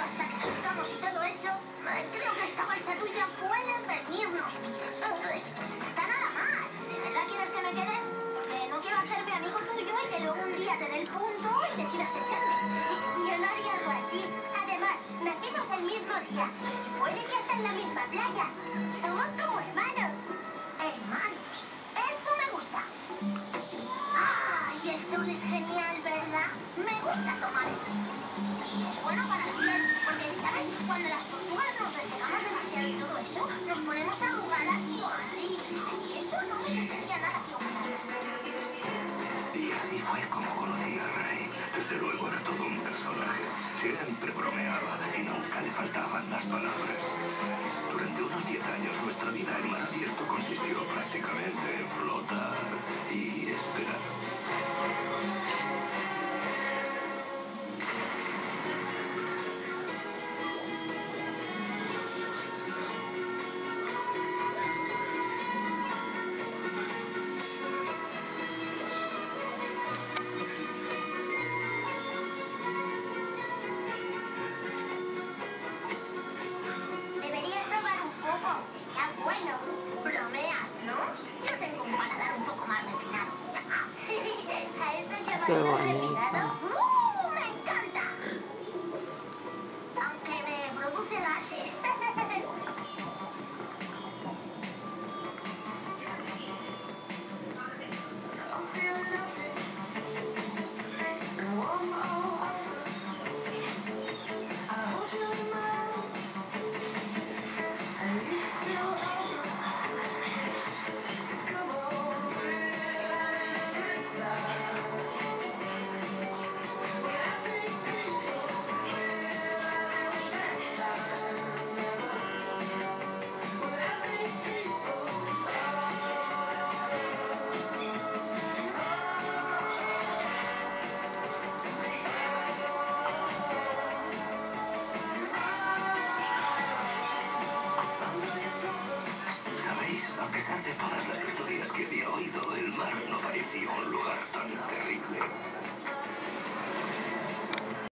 hasta que y todo eso, creo que esta balsa tuya puede venirnos bien. Está nada mal. ¿De verdad quieres que me quede? Porque no quiero hacerme amigo tuyo y que luego un día te dé el punto y decidas echarme. Yo no haría algo así. Además, nacimos el mismo día y puede que hasta en la misma playa. Somos como. Hermanos. Y es bueno para la piel, porque, ¿sabes? Cuando las tortugas nos resecamos demasiado y todo eso, nos ponemos arrugadas y horribles. Y eso no me gustaría nada. Y así fue como conocí a Ray. Desde luego era todo un personaje. Siempre bromeaba y nunca le faltaban las palabras. Durante unos 10 años nuestra vida en mar abierto consistió eso llamas Qué todo pesar de todas las historias que había oído, el mar no parecía